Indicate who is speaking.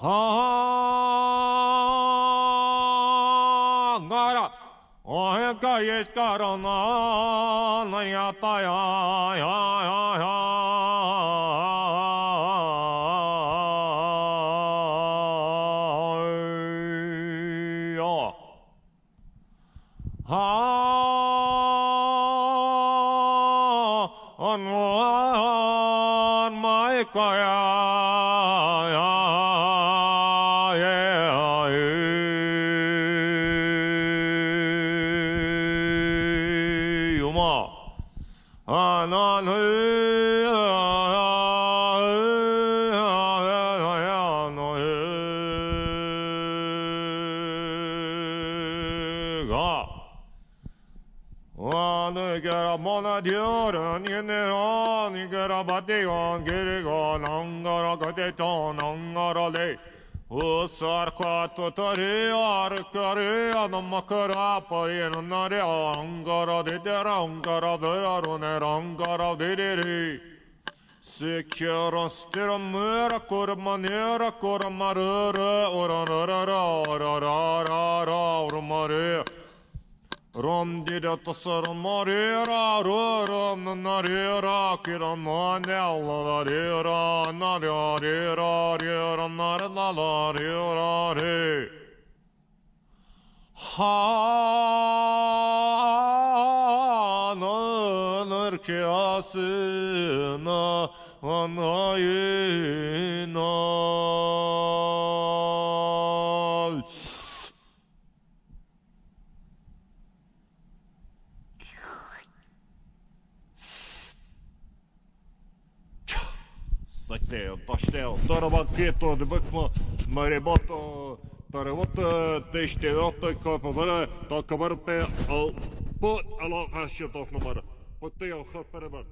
Speaker 1: はがらおへかいしからななやったやややや。はあの前かややも、あの、ぬー、あの、えが、わぬけらもなりゅうるにねら、にけらばてよ、ぎりが、なんがらかてと、なんがらで、Uszarkatot a riar, körülön a körápa, én a rea, angara, dide, rangara, vörarone, rangara, didiri. Sikjöra, styra, möra, korma, nera, korma, röra, oran, röra, röra, Rom dire tasar marira rurum narira kiram ne Allah rira narira rira rira narla la rira re hanır anayına Сахтео, Таштео, Тарабакето, Дебъкма, Марибото, Таравата, Тещеота, Капабара, Такабарпе, Ал, Пот, Ало, Хашиотов, Намара, Потео, Хапарабар.